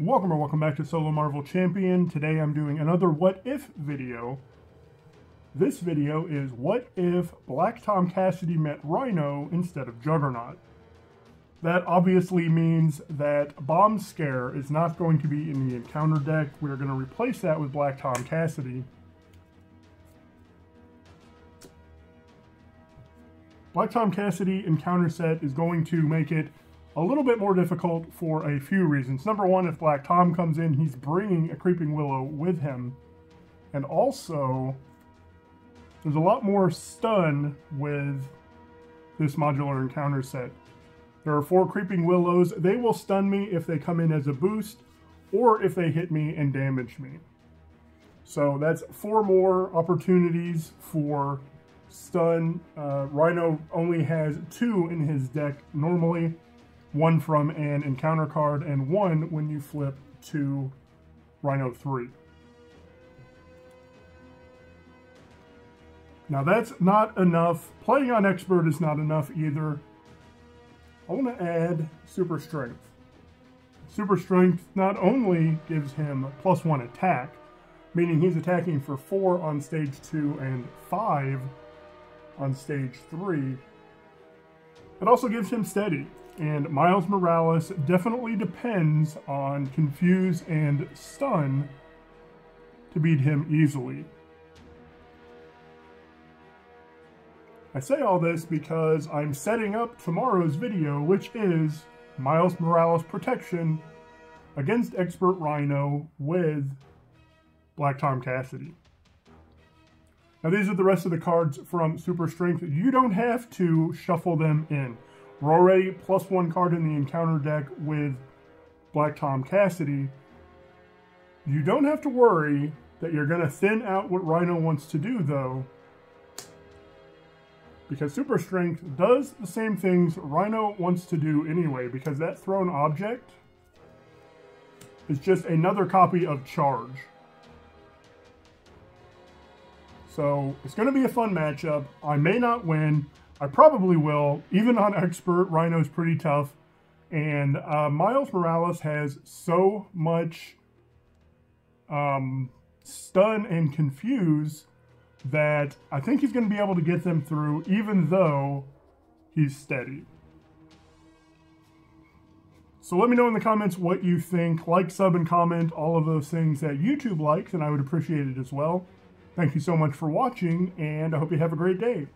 Welcome or welcome back to Solo Marvel Champion. Today I'm doing another what if video. This video is what if Black Tom Cassidy met Rhino instead of Juggernaut. That obviously means that Bomb Scare is not going to be in the encounter deck. We're going to replace that with Black Tom Cassidy. Black Tom Cassidy encounter set is going to make it a little bit more difficult for a few reasons. Number one, if Black Tom comes in, he's bringing a Creeping Willow with him. And also, there's a lot more stun with this modular encounter set. There are four Creeping Willows. They will stun me if they come in as a boost or if they hit me and damage me. So that's four more opportunities for stun. Uh, Rhino only has two in his deck normally one from an encounter card, and one when you flip to Rhino 3. Now that's not enough. Playing on Expert is not enough either. I want to add Super Strength. Super Strength not only gives him plus one attack, meaning he's attacking for four on stage two and five on stage three, it also gives him steady, and Miles Morales definitely depends on Confuse and Stun to beat him easily. I say all this because I'm setting up tomorrow's video, which is Miles Morales Protection against Expert Rhino with Black Tom Cassidy. Now these are the rest of the cards from Super Strength. You don't have to shuffle them in. We're already plus one card in the encounter deck with Black Tom Cassidy. You don't have to worry that you're going to thin out what Rhino wants to do, though, because Super Strength does the same things Rhino wants to do anyway, because that thrown object is just another copy of Charge. So it's going to be a fun matchup. I may not win. I probably will. Even on expert, Rhino's pretty tough. And uh, Miles Morales has so much um, stun and confuse that I think he's going to be able to get them through, even though he's steady. So let me know in the comments what you think. Like, sub, and comment all of those things that YouTube likes, and I would appreciate it as well. Thank you so much for watching, and I hope you have a great day.